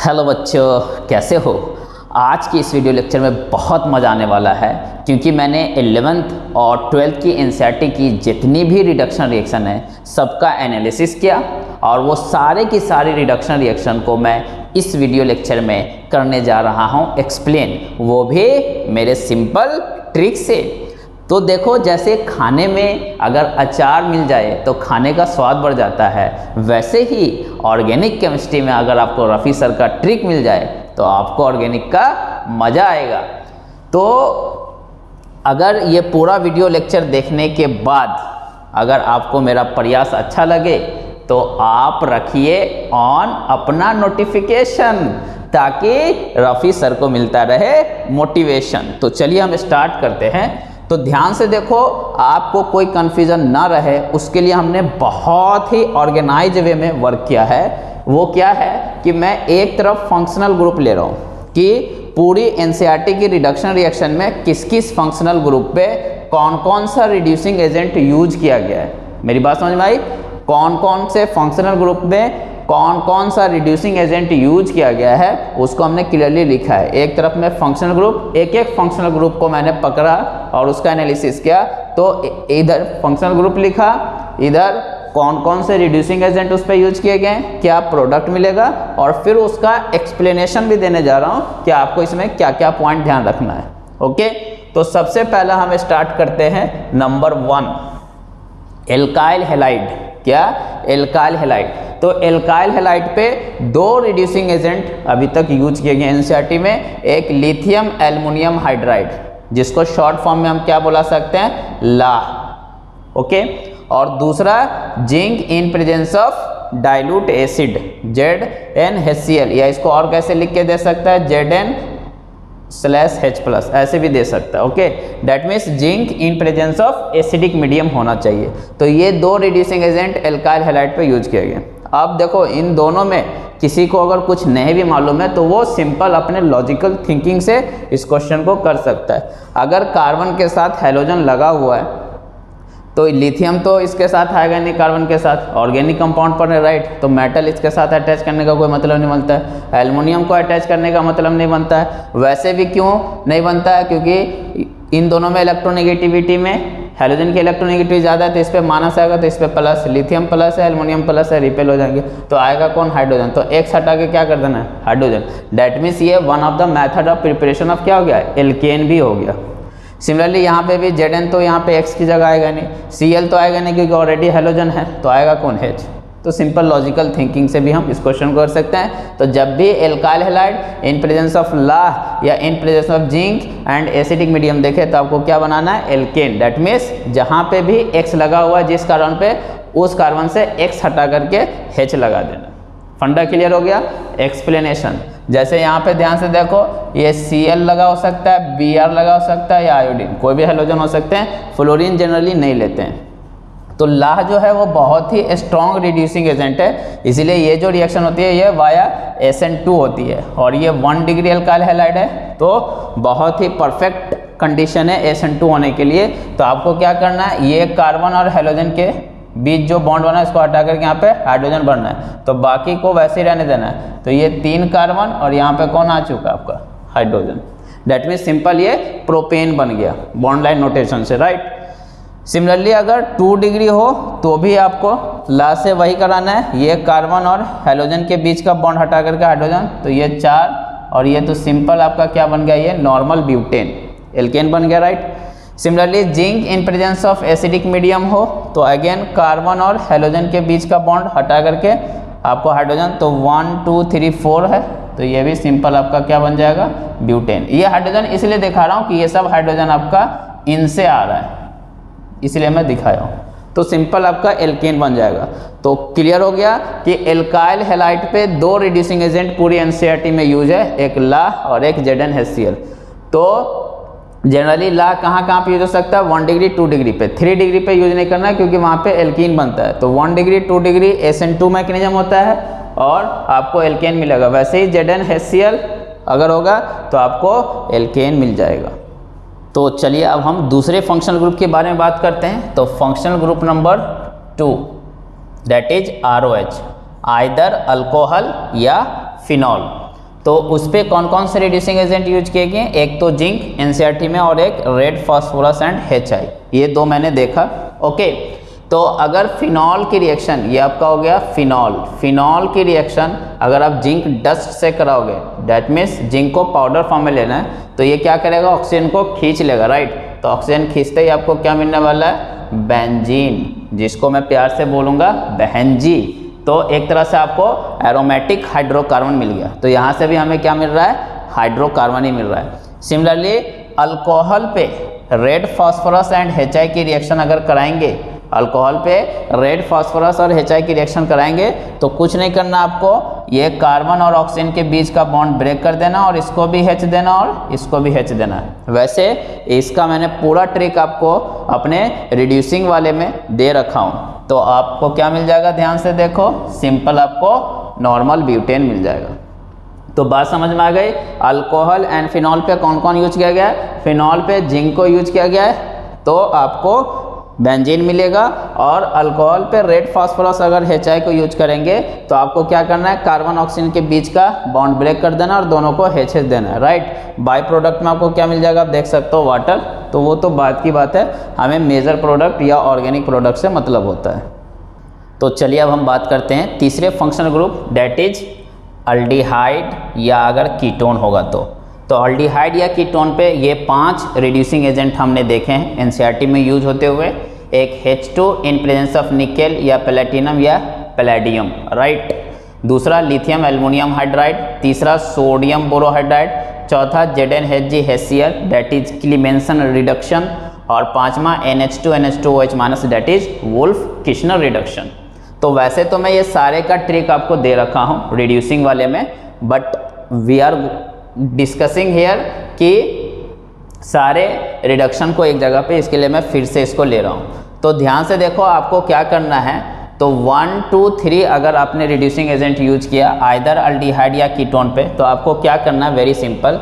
Hello बच्चों, कैसे हो? आज की इस वीडियो लेक्चर में बहुत मज़ा आने वाला है, क्योंकि मैंने एलेवेंथ और ट्वेल्थ की एन की जितनी भी रिडक्शन रिएक्शन है, सबका एनालिसिस किया, और वो सारे की सारी रिडक्शन रिएक्शन को मैं इस वीडियो लेक्चर में करने जा रहा हूँ। एक्सप्लेन वो भी मेरे सिंपल ट्रिक से। तो देखो, जैसे खाने में अगर अचार मिल जाए तो खाने का स्वाद बढ़ जाता है। वैसे ही ऑर्गेनिक केमिस्ट्री में अगर आपको रफ़ी सर का ट्रिक मिल जाए तो आपको ऑर्गेनिक का मज़ा आएगा। तो अगर ये पूरा वीडियो लेक्चर देखने के बाद अगर आपको मेरा प्रयास अच्छा लगे तो आप रखिए ऑन अपना नोटिफिकेशन, ताकि रफ़ी सर को मिलता रहे मोटिवेशन। तो चलिए हम स्टार्ट करते हैं। तो ध्यान से देखो, आपको कोई कन्फ्यूज़न ना रहे, उसके लिए हमने बहुत ही ऑर्गेनाइज वे में वर्क किया है। वो क्या है कि मैं एक तरफ़ फंक्शनल ग्रुप ले रहा हूँ कि पूरी एन e की रिडक्शन रिएक्शन में किस किस फंक्शनल ग्रुप पे कौन कौन सा रिड्यूसिंग एजेंट यूज़ किया गया है। मेरी बात समझ में आई? कौन कौन से फंक्शनल ग्रुप में कौन कौन सा रिड्यूसिंग एजेंट यूज़ किया गया है, उसको हमने क्लियरली लिखा है। एक तरफ़ में फंक्शनल ग्रुप एक एक फंक्शनल ग्रुप को मैंने पकड़ा और उसका एनालिसिस किया। तो इधर फंक्शनल ग्रुप लिखा, इधर कौन कौन से रिड्यूसिंग एजेंट उस पर यूज़ किए गए, क्या प्रोडक्ट मिलेगा और फिर उसका एक्सप्लेनेशन भी देने जा रहा हूँ कि आपको इसमें क्या क्या पॉइंट ध्यान रखना है। ओके? तो सबसे पहला हम स्टार्ट करते हैं नंबर वन एल्काइल हेलाइड क्या? एल्काइल हेलाइड तो एल्काइल हेलाइट पे दो रिड्यूसिंग एजेंट अभी तक यूज़ किए गए एनसीईआरटी में। एक लिथियम एल्युमिनियम हाइड्राइड जिसको शॉर्ट फॉर्म में हम क्या बोला सकते हैं? ला ओके और दूसरा zinc in presence of dilute acid Z N या इसको और कैसे लिख के दे सकता है? Z N slash H plus ऐसे भी दे सकता है okay that means zinc in presence of acidic medium होना चाहिए। तो ये दो रिड्यूसिंग एजेंट एल्काइल हेलाइट पे यूज़ किया गया। अब देखो, इन दोनों में किसी को अगर कुछ नहीं भी मालूम है तो वो सिंपल अपने लॉजिकल थिंकिंग से इस क्वेश्चन को कर सकता है। अगर कार्बन के साथ हेलोजन लगा हुआ है तो लिथियम तो इसके साथ आएगा नहीं कार्बन के साथ ऑर्गेनिक कंपाउंड पर है राइट तो मेटल इसके साथ अटैच करने का कोई मतलब नहीं बनता है। एलमोनियम को अटैच करने का मतलब नहीं बनता है। वैसे भी क्यों नहीं बनता है? क्योंकि इन दोनों में इलेक्ट्रोनेगेटिविटी में हेलोजन की इलेक्ट्रोनेगेटिविटी ज़्यादा है तो इस पर माइनस आएगा तो इस पर प्लस लिथियम प्लस है एलमोनियम प्लस है रिपेल हो जाएँगे। तो आएगा कौन? हाइड्रोजन तो एक हटा के क्या कर देना है? हाइड्रोजन डेट मीन्स ये one of the method of preparation of क्या हो गया? एल्केन भी हो गया। सिमिलरली यहाँ पे भी जेड तो यहाँ पे एक्स की जगह आएगा नहीं। सी एल तो आएगा नहीं क्योंकि ऑलरेडी हेलोजन है तो आएगा कौन एच तो सिंपल लॉजिकल थिंकिंग से भी हम इस क्वेश्चन को कर सकते हैं। तो जब भी alkyl halide in presence of ला या in presence of zinc and acidic medium देखे तो आपको क्या बनाना है? एल्केन डेट मीन्स जहाँ पे भी एक्स लगा हुआ है, जिस कार्बन पे, उस कार्बन से एक्स हटा करके हेच लगा देना। फंडा क्लियर हो गया? एक्सप्लेनेशन जैसे यहाँ पे ध्यान से देखो, ये सी एल लगा हो सकता है बी आर लगा हो सकता है या आयोडीन कोई भी हेलोजन हो सकते हैं फ्लोरीन जनरली नहीं लेते हैं। तो लाह जो है वो बहुत ही स्ट्रॉन्ग रिड्यूसिंग एजेंट है, इसीलिए ये जो रिएक्शन होती है, ये वाया एस एन टू होती है, और ये वन डिग्री अल्काइल हेलाइड है तो बहुत ही परफेक्ट कंडीशन है एस एन टू होने के लिए। तो आपको क्या करना है, ये कार्बन और हेलोजन के बीच जो बॉन्ड बना है इसको हटा करके यहाँ पे हाइड्रोजन बनना है। तो बाकी को वैसे ही रहने देना है। तो ये तीन कार्बन और यहाँ पे कौन आ चुका आपका? हाइड्रोजन डेट मीन सिंपल ये प्रोपेन बन गया। बॉन्ड लाइन नोटेशन से राइट सिमिलरली अगर टू डिग्री हो तो भी आपको ला से वही कराना है। ये कार्बन और हेलोजन के बीच का बॉन्ड हटा करके हाइड्रोजन तो ये चार और ये तो सिंपल आपका क्या बन गया? ये नॉर्मल ब्यूटेन एल्केन बन गया right similarly zinc in presence of acidic medium हो तो अगेन कार्बन और हेलोजन के बीच का बॉन्ड हटा करके आपको हाइड्रोजन तो वन टू थ्री फोर है तो ये भी सिंपल आपका क्या बन जाएगा? ब्यूटेन ये हाइड्रोजन इसलिए दिखा रहा हूँ कि ये सब हाइड्रोजन आपका इनसे आ रहा है। इसलिए मैं दिखाया हूँ। तो सिंपल आपका एल्केन बन जाएगा। तो क्लियर हो गया कि एल्काइल हेलाइट पे दो रिड्यूसिंग एजेंट पूरी एनसीईआरटी में यूज़ है, एक ला और एक जेड एन तो जनरली ला कहाँ कहाँ पे यूज़ हो सकता है? वन डिग्री टू डिग्री पे। थ्री डिग्री पे यूज़ नहीं करना क्योंकि वहाँ पे एल्कीन बनता है। तो one degree two degree S N two mechanism होता है और आपको एल्केन मिलेगा। वैसे ही जेड एन अगर होगा तो आपको एल्केन मिल जाएगा। तो चलिए अब हम दूसरे फंक्शनल ग्रुप के बारे में बात करते हैं। तो functional group number two that is R O H either alcohol या फिनॉल तो उस पर कौन कौन से रिड्यूसिंग एजेंट यूज़ किए गए एक तो जिंक एनसीईआरटी में और एक रेड फॉस्फोरस एंड एचआई ये दो मैंने देखा। ओके तो अगर फिनॉल की रिएक्शन ये आपका हो गया फिनॉल फिनॉल की रिएक्शन अगर आप जिंक डस्ट से कराओगे डैट मीन्स जिंक को पाउडर फॉर्म में लेना है तो ये क्या करेगा? ऑक्सीजन को खींच लेगा राइट तो ऑक्सीजन खींचते ही आपको क्या मिलने वाला है? बेंजीन जिसको मैं प्यार से बोलूँगा बहनजी तो एक तरह से आपको एरोमेटिक हाइड्रोकार्बन मिल गया। तो यहाँ से भी हमें क्या मिल रहा है? हाइड्रोकार्बन ही मिल रहा है। सिमिलरली अल्कोहल पे रेड फॉस्फोरस एंड हेच की रिएक्शन अगर कराएँगे अल्कोहल पे रेड फास्फोरस और एच की रिएक्शन कराएँगे तो कुछ नहीं करना आपको। ये कार्बन और ऑक्सीजन के बीच का बॉन्ड ब्रेक कर देना और इसको भी हेच देना और इसको भी हेच देना। वैसे इसका मैंने पूरा ट्रिक आपको अपने रिड्यूसिंग वाले में दे रखा हूँ। तो आपको क्या मिल जाएगा? ध्यान से देखो। सिंपल आपको नॉर्मल ब्यूटेन मिल जाएगा। तो बात समझ में आ गई? अल्कोहल एंड फिनॉल पे कौन कौन यूज़ किया गया है? फिनॉल पे जिंक को यूज़ किया गया है। तो आपको बेंजीन मिलेगा और अल्कोहल पे रेड फास्फोरस अगर एच को यूज़ करेंगे तो आपको क्या करना है? कार्बन ऑक्सीजन के बीच का बॉन्ड ब्रेक कर देना और दोनों को एच देना है राइट बाई प्रोडक्ट में आपको क्या मिल जाएगा? आप देख सकते हो वाटर तो वो तो बात की बात है। हमें मेजर प्रोडक्ट या ऑर्गेनिक प्रोडक्ट से मतलब होता है। तो चलिए अब हम बात करते हैं तीसरे functional group that is aldehyde या अगर कीटोन होगा तो। तो अल्डिहाइड या कीटोन पे ये पाँच रिड्यूसिंग एजेंट हमने देखे हैं एनसीईआरटी में यूज़ होते हुए। एक H2 in presence of nickel या प्लेटिनम या पैलेडियम राइट दूसरा लिथियम एल्युमिनियम हाइड्राइड तीसरा सोडियम बोरोहाइड्राइड चौथा Z N H G हेसियर that is Clemmensen reduction और पांचवा N H two N H two H minus that is Wolff Kishner reduction तो वैसे तो मैं ये सारे का ट्रिक आपको दे रखा हूँ रिड्यूसिंग वाले में but we are discussing here कि सारे रिडक्शन को एक जगह पे, इसके लिए मैं फिर से इसको ले रहा हूँ। तो ध्यान से देखो आपको क्या करना है। तो वन टू थ्री अगर आपने रिड्यूसिंग एजेंट यूज़ किया आइदर अल्डिहाइड या कीटोन पे तो आपको क्या करना है? वेरी सिंपल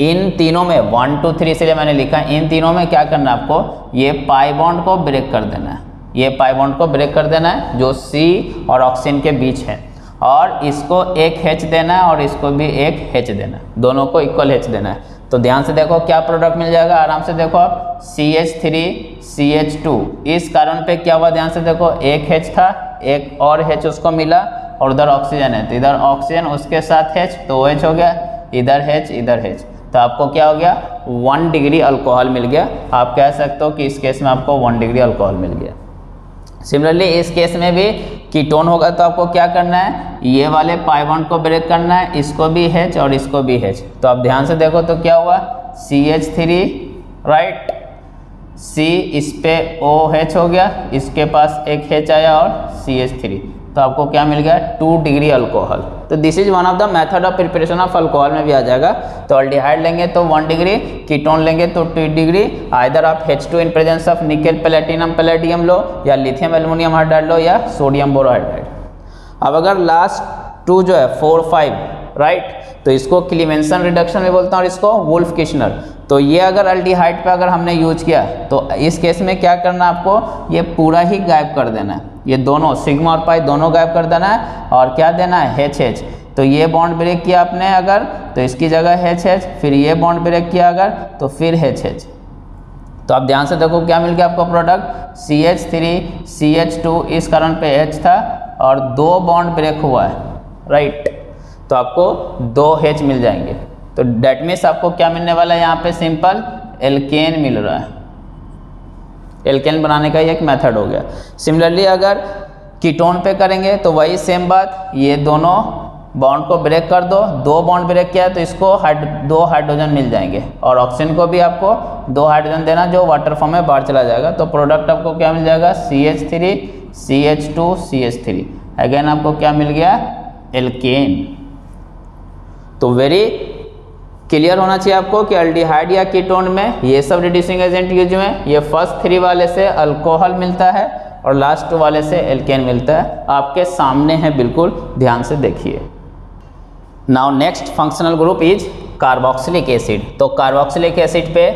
इन तीनों में वन टू थ्री इसलिए मैंने लिखा, इन तीनों में क्या करना है आपको? ये पाई बॉन्ड को ब्रेक कर देना है। ये पाई बॉन्ड को ब्रेक कर देना है, जो सी और ऑक्सीजन के बीच है। और इसको एक हेच देना है और इसको भी एक हेच देना है। दोनों को इक्वल हेच देना है। तो ध्यान से देखो क्या प्रोडक्ट मिल जाएगा, आराम से देखो आप C H three C H two इस कारण पे क्या हुआ, ध्यान से देखो, एक हेच था, एक और हेच उसको मिला और उधर ऑक्सीजन है। तो इधर ऑक्सीजन उसके साथ हेच तो ओ हो गया, इधर हेच इधर हेच तो आपको क्या हो गया वन डिग्री अल्कोहल मिल गया। आप कह सकते हो कि इस केस में आपको वन डिग्री अल्कोहल मिल गया। सिमिलरली इस केस में भी कीटोन होगा तो आपको क्या करना है? ये वाले पाइबॉन्ड को ब्रेक करना है, इसको भी हैच और इसको भी हैच तो आप ध्यान से देखो तो क्या हुआ? C H three right C इस पे ओ एच हो गया, इसके पास एक हैच आया और सी एच थ्री तो आपको क्या मिल गया? टू डिग्री अल्कोहल तो this is one of the method of preparation of alcohol में भी आ जाएगा। तो अल्डिहाइड लेंगे तो वन डिग्री कीटोन लेंगे तो टू डिग्री आइदर आप H two in presence of nickel platinum platinum लो, या लिथियम एल्यूमिनियम हाइड्राइड लो, या सोडियम बोरोहाइड्राइड अब अगर लास्ट टू जो है फोर फाइव राइट तो इसको क्लीमेंसन रिडक्शन में बोलता हूँ और इसको वुल्फ किशनर तो ये अगर अल्टीहाइड पे अगर हमने यूज़ किया तो इस केस में क्या करना आपको? ये पूरा ही गायब कर देना है। ये दोनों सिग्मा और पाई दोनों गायब कर देना है, और क्या देना है? एच एच तो ये बॉन्ड ब्रेक किया आपने अगर तो इसकी जगह एच एच फिर ये बॉन्ड ब्रेक किया अगर तो फिर एच एच तो आप ध्यान से देखो क्या मिल गया आपको product C H three C H two इस कारण पे एच था, और दो बॉन्ड ब्रेक हुआ है राइट तो आपको दो एच मिल जाएँगे। तो डेट मीन्स आपको क्या मिलने वाला है यहाँ पे? सिंपल एल्केन मिल रहा है। एल्केन बनाने का एक मेथड हो गया। सिमिलरली अगर कीटोन पे करेंगे तो वही सेम बात, ये दोनों बॉन्ड को ब्रेक कर दो। दो बॉन्ड ब्रेक किया तो इसको हाइड दो हाइड्रोजन मिल जाएँगे। और ऑक्सीजन को भी आपको दो हाइड्रोजन देना, जो वाटर फॉर्म में बाहर चला जाएगा। तो प्रोडक्ट आपको क्या मिल जाएगा? C H three C H two C H three again आपको क्या मिल गया? एल्केन तो वेरी क्लियर होना चाहिए आपको कि अल्डिहाइड या कीटोन में ये सब रिड्यूसिंग एजेंट यूज़ हुए ये फ़र्स्ट थ्री वाले से अल्कोहल मिलता है और लास्ट वाले से एल्केन मिलता है। आपके सामने है, बिल्कुल ध्यान से देखिए। Now next functional group is carboxylic acid तो कार्बोक्सिलिक एसिड पे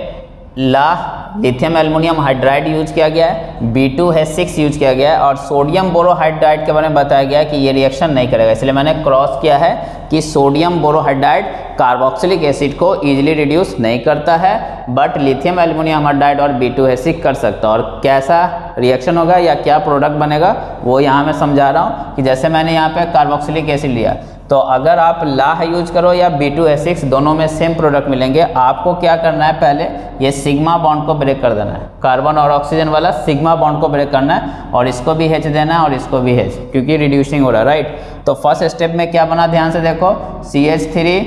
ला लिथियम एल्युमिनियम हाइड्राइड यूज़ किया गया है बी टू है सिक्स यूज़ किया गया है, और सोडियम बोरोहाइड्राइड के बारे में बताया गया है कि ये रिएक्शन नहीं करेगा। इसलिए मैंने क्रॉस किया है कि सोडियम बोरोहाइड्राइड कार्बोक्सिलिक एसिड को इजीली रिड्यूस नहीं करता है बट लिथियम एल्युमिनियम हाइड्राइड और बी टू सिक्स कर सकता है। और कैसा रिएक्शन होगा या क्या प्रोडक्ट बनेगा, वो यहाँ मैं समझा रहा हूँ कि जैसे मैंने यहाँ पर कार्बोक्सिलिक एसिड लिया तो अगर आप लाह यूज़ करो या बी टू एस सिक्स दोनों में सेम प्रोडक्ट मिलेंगे, आपको क्या करना है पहले? ये सिग्मा बॉन्ड को ब्रेक कर देना है। कार्बन और ऑक्सीजन वाला सिग्मा बॉन्ड को ब्रेक करना है और इसको भी हेच देना है और इसको भी हेच क्योंकि रिड्यूसिंग हो रहा है राइट तो फ़र्स्ट स्टेप में क्या बना? ध्यान से देखो। C H three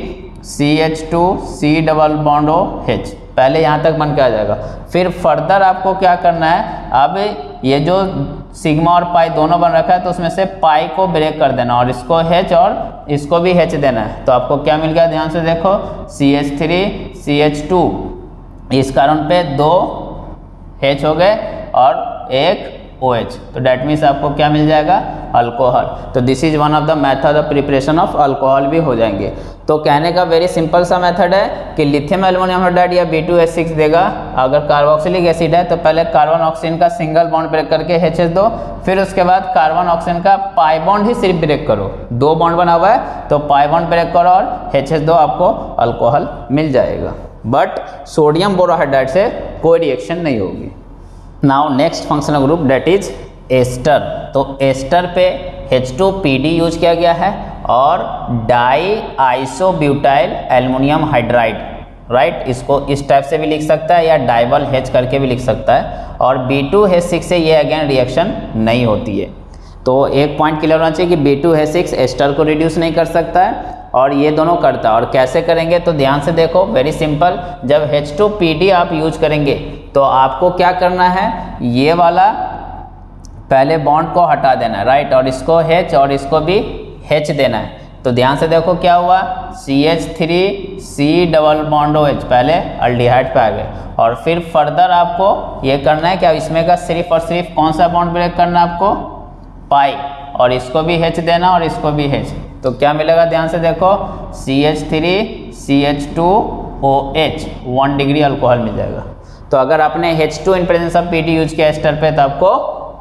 C H two C double bond O H पहले यहाँ तक बन के आ जाएगा। फिर फर्दर आपको क्या करना है? अब ये जो सिग्मा और पाई दोनों बन रखा है तो उसमें से पाई को ब्रेक कर देना और इसको हेच और इसको भी हेच देना है। तो आपको क्या मिल गया? ध्यान से देखो C H three C H two इस कारण पे दो हेच हो गए और एक ओ एच तो डैट मीन्स आपको क्या मिल जाएगा? अल्कोहल। तो this is one of the method of preparation of alcohol भी हो जाएँगे। तो कहने का वेरी सिंपल सा मेथड है कि लिथियम एल्युमिनियम हाइड्राइड या बी टू एस सिक्स देगा। अगर कार्बोक्सिलिक एसिड है तो पहले कार्बन ऑक्सीजन का सिंगल बॉन्ड ब्रेक करके एच दो, फिर उसके बाद कार्बन ऑक्सीजन का पाई बॉन्ड ही सिर्फ़ ब्रेक करो। दो बॉन्ड बना हुआ है तो पाई बॉन्ड ब्रेक करो और एच दो आपको अल्कोहल मिल जाएगा। बट सोडियम बोरोहाइड्राइड से कोई रिएक्शन नहीं होगी। Now next functional group that is ester. तो एस्टर पे H2PD यूज़ किया गया है और di isobutyl aluminium hydride. Right इसको इस टाइप से भी लिख सकता है या डाइबल हेच करके भी लिख सकता है। और B2H6 से ये अगेन रिएक्शन नहीं होती है। तो एक पॉइंट क्लियर होना चाहिए कि B2H6 एस्टर को रिड्यूस नहीं कर सकता है और ये दोनों करता है। और कैसे करेंगे? तो ध्यान से देखो वेरी सिंपल जब H2PD आप यूज़ करेंगे तो आपको क्या करना है? ये वाला पहले बॉन्ड को हटा देना है राइट और इसको हेच और इसको भी हेच देना है। तो ध्यान से देखो क्या हुआ? C H three C double bond O H पहले अल्डिहाइड पे आ गए। और फिर फर्दर आपको ये करना है क्या इसमें का सिर्फ़ और सिर्फ़ कौन सा बॉन्ड ब्रेक करना है आपको? पाई। और इसको भी हेच देना और इसको भी हेच तो क्या मिलेगा? ध्यान से देखो C H three C H two O H one degree alcohol मिल जाएगा। तो अगर आपने H2 two in presence of P use किया एस्टर पे तो आपको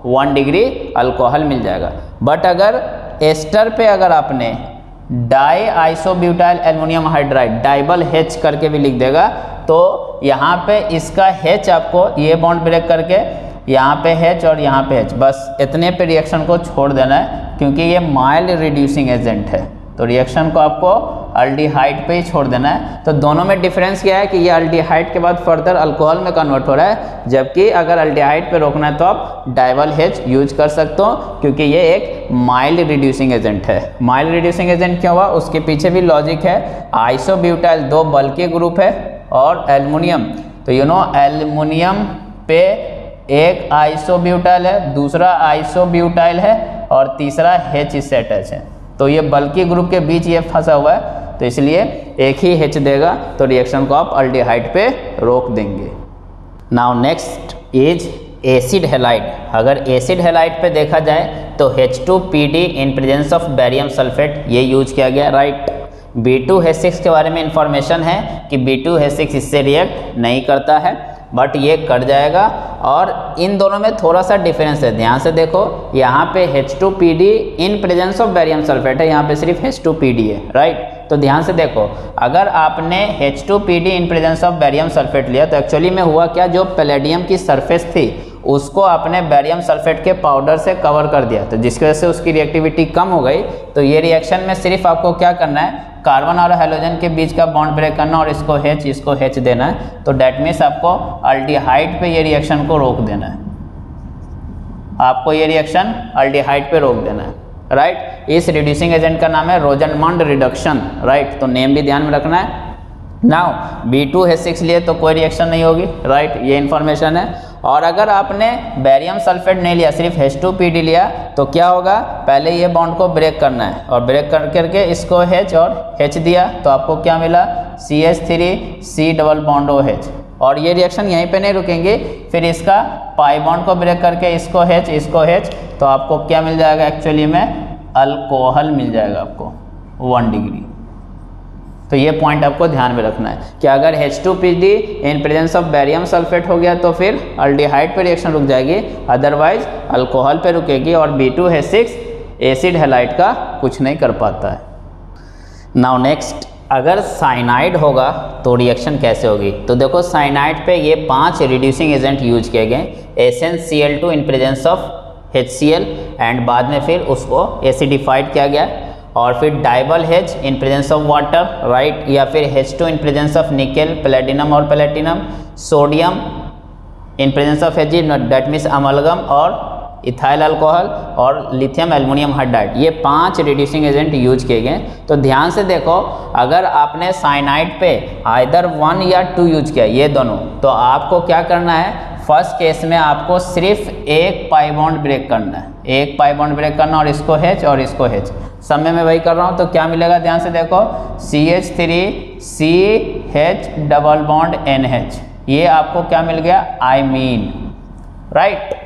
वन डिग्री अल्कोहल मिल जाएगा। बट अगर एस्टर पे अगर आपने di isobutyl aluminium hydride DIBAL H करके भी लिख देगा तो यहाँ पे इसका हेच आपको ये बॉन्ड ब्रेक करके यहाँ पे हेच और यहाँ पे हेच बस इतने पे रिएक्शन को छोड़ देना है, क्योंकि ये माइल्ड रिड्यूसिंग एजेंट है। तो रिएक्शन को आपको अल्डिहाइड पे ही छोड़ देना है। तो दोनों में डिफरेंस क्या है कि ये अल्डिहाइड के बाद फर्दर अल्कोहल में कन्वर्ट हो रहा है, जबकि अगर अल्डिहाइड पे रोकना है तो आप डाइवल हेच यूज़ कर सकते हो, क्योंकि ये एक माइल्ड रिड्यूसिंग एजेंट है। माइल्ड रिड्यूसिंग एजेंट क्यों हुआ? उसके पीछे भी लॉजिक है। आइसोब्यूटाइल दो बल्कि ग्रुप है और एल्युमिनियम तो यू नो एल्युमिनियम पे एक आइसोब्यूटाइल है, दूसरा आइसोब्यूटाइल है और तीसरा हेच सेट है। तो ये बल्कि ग्रुप के बीच ये फंसा हुआ है तो इसलिए एक ही हेच देगा तो रिएक्शन को आप अल्डिहाइड पे रोक देंगे। Now next is acid halide अगर एसिड हेलाइड पे देखा जाए तो H two P D in presence of barium sulphate ये यूज़ किया गया राइट B2H6 के बारे में इंफॉर्मेशन है कि B2H6 इससे रिएक्ट नहीं करता है। बट ये कट जाएगा और इन दोनों में थोड़ा सा डिफरेंस है। ध्यान से देखो, यहाँ पे H2PD in presence of barium sulphate है, यहाँ पे सिर्फ़ H2PD है राइट तो ध्यान से देखो, अगर आपने H2PD in presence of barium sulphate लिया तो एक्चुअली में हुआ क्या? जो पैलेडियम की सरफेस थी उसको आपने बैरियम सल्फेट के पाउडर से कवर कर दिया। तो जिसकी वजह से उसकी रिएक्टिविटी कम हो गई तो ये रिएक्शन में सिर्फ़ आपको क्या करना है कार्बन और हेलोजन के बीच का बॉन्ड ब्रेक करना और इसको हेच इसको हेच देना है। तो डेट मीन्स आपको अल्टीहाइट पे ये रिएक्शन को रोक देना है। आपको ये रिएक्शन अल्टीहाइट पे रोक देना है राइट इस रिड्यूसिंग एजेंट का नाम है रोजनमंड रिडक्शन राइट तो नेम भी ध्यान में रखना है। Now B two H six लिए तो कोई रिएक्शन नहीं होगी राइट ये इन्फॉर्मेशन है। और अगर आपने बैरियम सल्फेट नहीं लिया, सिर्फ़ एच टू पी डी लिया तो क्या होगा? पहले ये बॉन्ड को ब्रेक करना है और ब्रेक कर, करके इसको हेच और हेच दिया तो आपको क्या मिला? C H three C double bond O H और ये रिएक्शन यहीं पे नहीं रुकेंगे, फिर इसका पाई बॉन्ड को ब्रेक करके इसको हेच इसको हेच तो आपको क्या मिल जाएगा एक्चुअली में? अल्कोहल मिल जाएगा आपको वन डिग्री तो ये पॉइंट आपको ध्यान में रखना है कि अगर H2PD in presence of barium sulphate हो गया तो फिर अल्डिहाइड पर रिएक्शन रुक जाएगी अदरवाइज़ अल्कोहल पर रुकेगी और B2H6 एसिड हेलाइट का कुछ नहीं कर पाता है। नाउ नेक्स्ट अगर साइनाइड होगा तो रिएक्शन कैसे होगी? तो देखो साइनाइड पे ये पाँच रिड्यूसिंग एजेंट यूज़ किए गए S N C L two in presence of H C L and बाद में फिर उसको एसिडिफाइड किया गया। और फिर DIBAL H in presence of water right या फिर H two in presence of nickel platinum और platinum sodium in presence of H that means amalgam और इथाइल अल्कोहल और लिथियम एल्युमिनियम हाइड्राइड ये पाँच रिड्यूसिंग एजेंट यूज़ किए गए तो ध्यान से देखो, अगर आपने साइनाइड पे आइदर वन या टू यूज़ किया, ये दोनों तो आपको क्या करना है? फ़र्स्ट केस में आपको सिर्फ़ एक पाई बॉन्ड ब्रेक करना है। एक पाई बॉन्ड ब्रेक करना और इसको हेच और इसको हेच समय में वही कर रहा हूँ तो क्या मिलेगा? ध्यान से देखो C H three C H double bond N H ये आपको क्या मिल गया? आई मीन राइट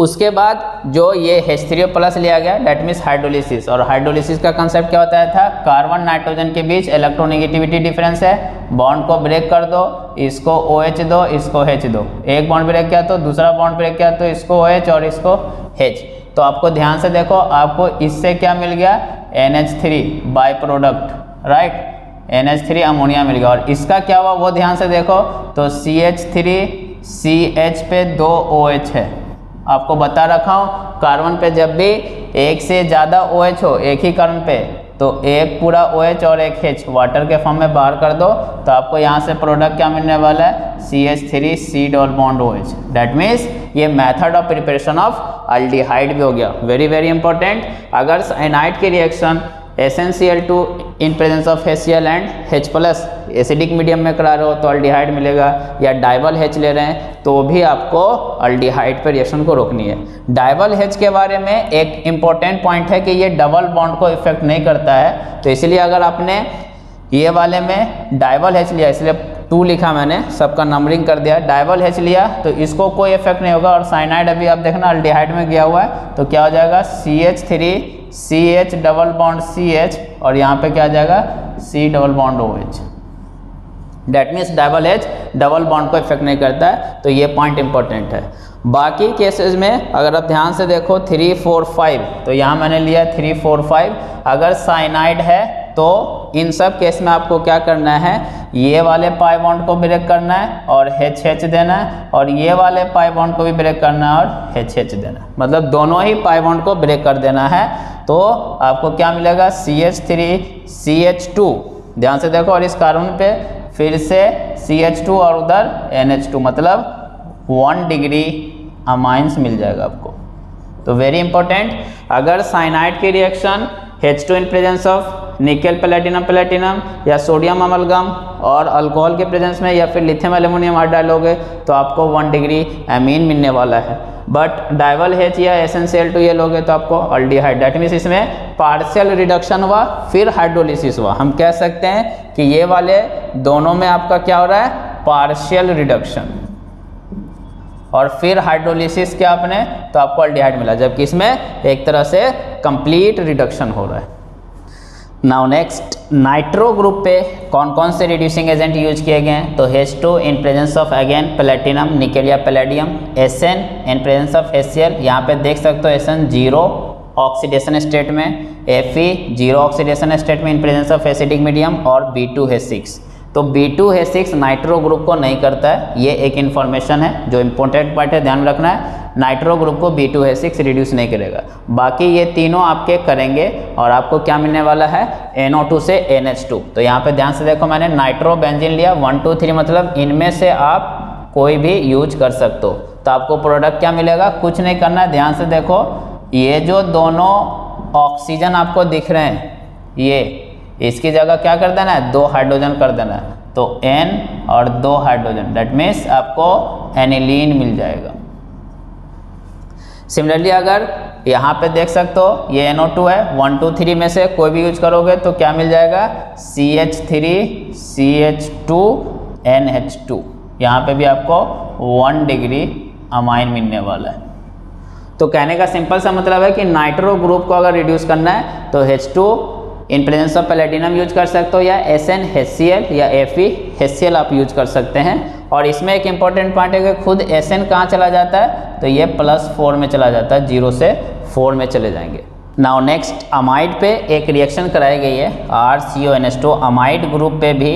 उसके बाद जो ये H3O प्लस लिया गया डेट मीन्स हाइड्रोलिसिस और हाइड्रोलिसिस का कंसेप्ट क्या है था? कार्बन नाइट्रोजन के बीच इलेक्ट्रोनिगेटिविटी डिफरेंस है। बॉन्ड को ब्रेक कर दो, इसको ओ OH दो, इसको H दो। एक बॉन्ड ब्रेक किया तो दूसरा बॉन्ड ब्रेक किया तो इसको ओ OH और इसको H तो आपको ध्यान से देखो, आपको इससे क्या मिल गया? N H three by product right N H three ammonia मिल गया। और इसका क्या हुआ वो ध्यान से देखो तो C H three C H पे दो ओ एच है। आपको बता रखा हूँ कार्बन पे जब भी एक से ज़्यादा ओ एच हो, एक ही कार्बन पे तो एक पूरा ओ OH और एक एच वाटर के फॉर्म में बाहर कर दो तो आपको यहाँ से प्रोडक्ट क्या मिलने वाला है? C H three C double bond O H that means ये method of preparation of aldehyde भी हो गया. वेरी वेरी इंपॉर्टेंट अगर एनाइट की reaction two in presence of HCl and H plus. Acidic medium में करा रहे हो तो अल्डिहाइड मिलेगा, या डाइबल H ले रहे हैं तो भी आपको अल्डिहाइड पर रिएक्शन को रोकनी है। डाइबल H के बारे में एक इंपॉर्टेंट पॉइंट है कि ये डबल बॉन्ड को इफ़ेक्ट नहीं करता है। तो इसलिए अगर आपने ये वाले में डाइबल H लिया, इसलिए टू लिखा मैंने, सबका नंबरिंग कर दिया डाइबल H लिया तो इसको कोई इफ़ेक्ट नहीं होगा। और साइनाइड अभी आप देखना, अल्डिहाइड में गया हुआ है तो क्या हो जाएगा? C H three C H double bond C H और यहाँ पे क्या आ जाएगा? C double bond O H that means double H double bond को इफ़ेक्ट नहीं करता है तो ये पॉइंट इंपॉर्टेंट है। बाकी केसेस में अगर आप ध्यान से देखो थ्री फोर फाइव तो यहाँ मैंने लिया थ्री फोर फाइव अगर साइनाइड है तो इन सब केस में आपको क्या करना है? ये वाले पाई बॉन्ड को ब्रेक करना है और हेच एच देना है और ये वाले पाई बॉन्ड को भी ब्रेक करना है और हेच एच देना है। मतलब दोनों ही पाई बॉन्ड को ब्रेक कर देना है। तो आपको क्या मिलेगा? C H three C H two ध्यान से देखो और इस कार्बन पे फिर से सी एच टू और उधर एन एच टू मतलब वन डिग्री अमाइंस मिल जाएगा आपको। तो वेरी इंपॉर्टेंट अगर साइनाइड की reaction H two in presence of nickel platinum platinum या सोडियम अमलगम और अल्कोहल के प्रेजेंस में या फिर लिथियम एल्यूमिनियम हाइड डालोगे तो आपको वन डिग्री एमीन मिलने वाला है। बट डाइवल हेच या एस एन सी टू ये लोगे तो आपको अल्डीहाइड डेट मीन्स इसमें पार्शियल रिडक्शन हुआ, फिर हाइड्रोलिसिस हुआ। हम कह सकते हैं कि ये वाले दोनों में आपका क्या हो रहा है? पार्शियल रिडक्शन और फिर हाइड्रोलिसिस क्या आपने? तो आपको अल्डिहाइड मिला, जबकि इसमें एक तरह से कंप्लीट रिडक्शन हो रहा है। नाउ नेक्स्ट नाइट्रो ग्रुप पे कौन कौन से रिड्यूसिंग एजेंट यूज़ किए गए हैं? तो H two in presence of again platinum nickel या palladium S N in presence of S C L यहाँ पर देख सकते हो S N zero oxidation state में F E zero oxidation state में in presence of acidic medium और B two है सिक्स तो B2 है सिक्स नाइट्रो ग्रुप को नहीं करता है, ये एक इन्फॉर्मेशन है, जो इम्पोर्टेंट पार्ट है, ध्यान रखना है नाइट्रो ग्रुप को B2 है सिक्स रिड्यूस नहीं करेगा। बाकी ये तीनों आपके करेंगे और आपको क्या मिलने वाला है? NO2 से NH2 तो यहाँ पे ध्यान से देखो मैंने नाइट्रो बेंजिन लिया वन टू थ्री मतलब इनमें से आप कोई भी यूज़ कर सकते हो। तो आपको प्रोडक्ट क्या मिलेगा? कुछ नहीं करना है, ध्यान से देखो, ये जो दोनों ऑक्सीजन आपको दिख रहे हैं, ये इसकी जगह क्या कर देना है? दो हाइड्रोजन कर देना है। तो एन और दो हाइड्रोजन डेट मीन्स आपको एनिलीन मिल जाएगा। सिमिलरली अगर यहाँ पे देख सकते हो, ये NO2 है वन टू थ्री में से कोई भी यूज़ करोगे तो क्या मिल जाएगा? C H three C H two N H two यहाँ पर भी आपको वन डिग्री अमाइन मिलने वाला है। तो कहने का सिंपल सा मतलब है कि नाइट्रो ग्रुप को अगर रिड्यूस करना है तो H2 in presence of palladium use कर सकते हो या एस एन या एफ़ ई आप यूज़ कर सकते हैं। और इसमें एक इंपॉर्टेंट पॉइंट है कि खुद एस एन कहाँ चला जाता है? तो ये प्लस फोर में चला जाता है ज़ीरो से फोर में चले जाएँगे। नाउ नेक्स्ट अमाइड पे एक रिएक्शन कराई गई है। R C O N S two amide group पे भी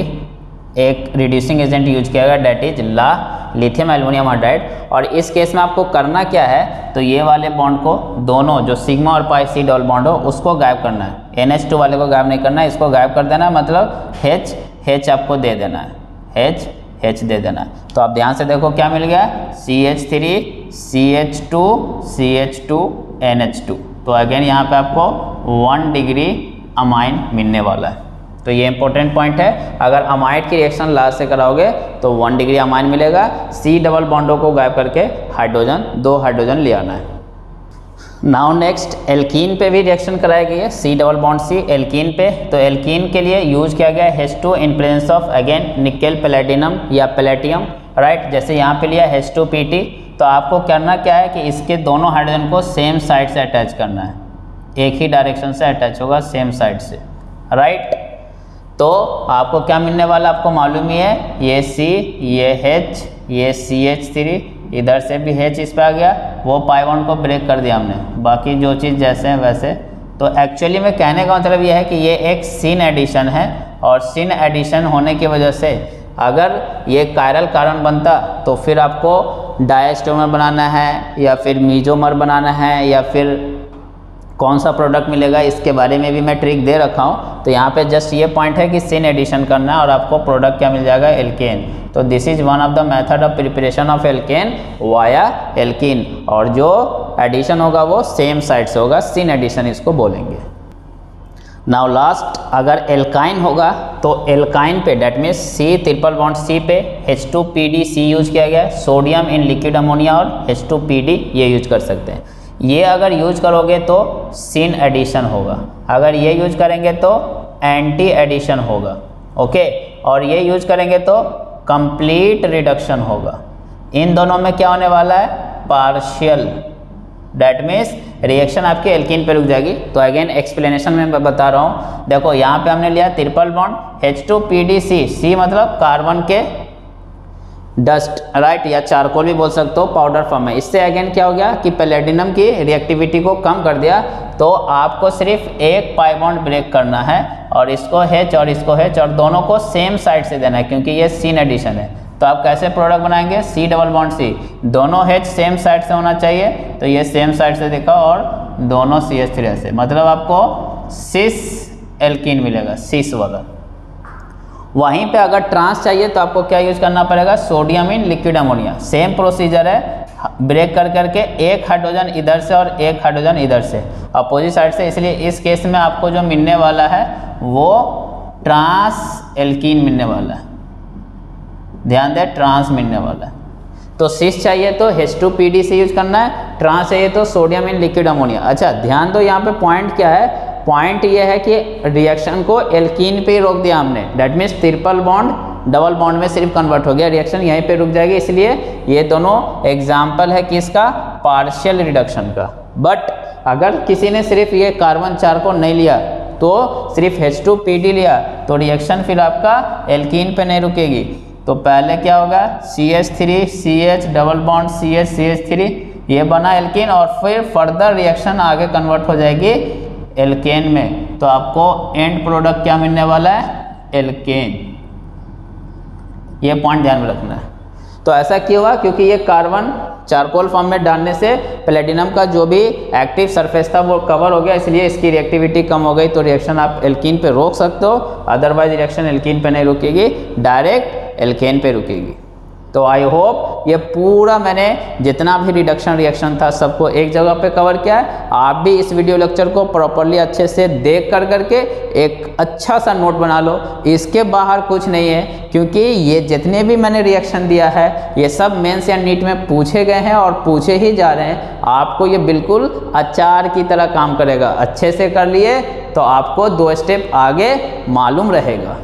एक रिड्यूसिंग एजेंट यूज़ किया गया डेट इज़ ला लिथियम एल्यूमिनियम हाइड्राइड और इस केस में आपको करना क्या है? तो ये वाले बॉन्ड को दोनों, जो सिग्मा और पाई सी डबल बॉन्ड हो, उसको गायब करना है। एन एच टू वाले को गायब नहीं करना है इसको गायब कर देना मतलब हेच हेच आपको दे देना है हेच एच दे देना। है तो आप ध्यान से देखो क्या मिल गया C H three C H two C H two N H two तो अगेन यहाँ पे आपको वन डिग्री अमाइन मिलने वाला है। तो ये इंपॉर्टेंट पॉइंट है। अगर अमाइड की रिएक्शन लास्ट से कराओगे तो वन डिग्री अमाइन मिलेगा। सी डबल बॉन्डो को गायब करके हाइड्रोजन दो हाइड्रोजन ले आना है। नाउ नेक्स्ट एल्कीन पे भी रिएक्शन कराई गई है C double bond C alkene पे। तो एल्कीन के लिए यूज़ किया गया H two in presence of again nickel platinum या प्लेटियम राइट जैसे यहाँ पे लिया हैच टू पी टी तो आपको करना क्या है कि इसके दोनों हाइड्रोजन को सेम साइड से अटैच करना है। एक ही डायरेक्शन से अटैच होगा सेम साइड से राइट तो आपको क्या मिलने वाला आपको मालूम ही है? ये सी ये एच ये सी एच थ्री इधर से भी है चीज़ पर आ गया, वो पाई वन को ब्रेक कर दिया हमने। बाकी जो चीज़ जैसे हैं वैसे। तो एक्चुअली में कहने का मतलब यह है कि ये एक सीन एडिशन है और सीन एडिशन होने की वजह से अगर ये कायरल कारण बनता तो फिर आपको डायस्टोमर बनाना है या फिर मीजोमर बनाना है या फिर कौन सा प्रोडक्ट मिलेगा, इसके बारे में भी मैं ट्रिक दे रखा हूँ। तो यहाँ पे जस्ट ये पॉइंट है कि सिन एडिशन करना है और आपको प्रोडक्ट क्या मिल जाएगा? एल्केन तो this is one of the method of preparation of alkane via alkene और जो एडिशन होगा वो सेम साइड से होगा सिन एडिशन इसको बोलेंगे। नाउ लास्ट अगर एल्काइन होगा तो एल्काइन पे that means C triple bond C पे H two P D C use किया गया सोडियम इन लिक्विड अमोनिया और एच टू पी डी ये यूज़ कर सकते हैं। ये अगर यूज़ करोगे तो सिन एडिशन होगा। अगर ये यूज़ करेंगे तो एंटी एडिशन होगा। ओके और ये यूज़ करेंगे तो कंप्लीट रिडक्शन होगा। इन दोनों में क्या होने वाला है? पार्शियल डैट मीन्स रिएक्शन आपके एल्किन पे रुक जाएगी। तो अगेन एक्सप्लेनेशन में बता रहा हूँ। देखो, यहाँ पे हमने लिया triple bond H two P D C C मतलब कार्बन के डस्ट, राइट, या चारकोल भी बोल सकते हो, पाउडर फॉर्म में। इससे अगेन क्या हो गया कि प्लेटिनम की रिएक्टिविटी को कम कर दिया तो आपको सिर्फ़ एक पाइबॉन्ड ब्रेक करना है, और इसको हेच और इसको हेच और दोनों को सेम साइड से देना है, क्योंकि ये सीन एडिशन है। तो आप कैसे प्रोडक्ट बनाएँगे? सी डबल बॉन्ड सी दोनों हेच सेम साइड से होना चाहिए तो ये सेम साइड से देखा और दोनों सी एच थ्री से। मतलब आपको सिस एल्किन मिलेगा सिस वाला। वहीं पे अगर ट्रांस चाहिए तो आपको क्या यूज़ करना पड़ेगा? Sodium in liquid ammonia same procedure है। ब्रेक कर करके एक हाइड्रोजन इधर से और एक हाइड्रोजन इधर से। अपोजिट साइड से, इसलिए इस केस में आपको जो मिलने वाला है, वो ट्रांस एल्कीन मिलने वाला है। ध्यान दें ट्रांस मिलने वाला है। तो सिस चाहिए तो हेच टू पी डी से यूज़ करना है। ट्रांस चाहिए तो सोडियम इन लिक्विड अमोनिया अच्छा ध्यान दो, यहाँ पे पॉइंट क्या है? पॉइंट ये है कि रिएक्शन को एल्कीन पे रोक दिया हमने। That means triple bond double bond में सिर्फ़ कन्वर्ट हो गया। रिएक्शन यहीं पे रुक जाएगी, इसलिए ये दोनों एग्ज़ाम्पल है किसका? पार्शियल रिडक्शन का। बट अगर किसी ने सिर्फ़ ये कार्बन चार को नहीं लिया तो सिर्फ़ एच टू पी डी लिया तो रिएक्शन फिर आपका एल्कीन पे नहीं रुकेगी। तो पहले क्या होगा? C H three C H double bond C H C H three ये बना एल्किन और फिर फर्दर रिएक्शन आगे कन्वर्ट हो जाएगी। एल्केन में। तो आपको एंड प्रोडक्ट क्या मिलने वाला है? एल्केन ये पॉइंट ध्यान में रखना। है तो ऐसा क्यों हुआ? क्योंकि ये कार्बन चारकोल फॉर्म में डालने से प्लेटिनम का जो भी एक्टिव सरफेस था वो कवर हो गया, इसलिए इसकी रिएक्टिविटी कम हो गई। तो रिएक्शन आप एल्किन पे रोक सकते हो अदरवाइज़ रिएक्शन एल्किन पे नहीं रुकेगी डायरेक्ट एल्केन पे रुकेगी। तो आई होप ये पूरा मैंने जितना भी रिडक्शन रिएक्शन था सबको एक जगह पे कवर किया है। आप भी इस वीडियो लेक्चर को प्रॉपरली अच्छे से देख कर करके एक अच्छा सा नोट बना लो। इसके बाहर कुछ नहीं है, क्योंकि ये जितने भी मैंने रिएक्शन दिया है, ये सब मेंस या नीट में पूछे गए हैं और पूछे ही जा रहे हैं। आपको ये बिल्कुल अचार की तरह काम करेगा। अच्छे से कर लिए तो आपको दो स्टेप आगे मालूम रहेगा।